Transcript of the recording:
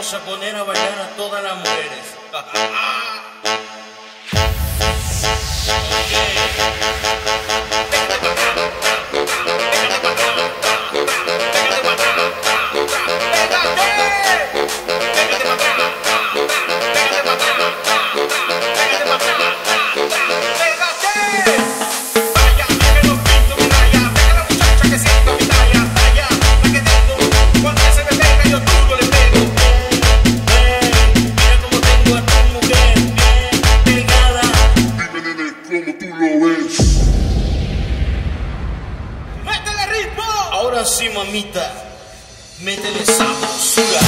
vamos a poner a bailar a todas las mujeres. palomita, métele sabrosura.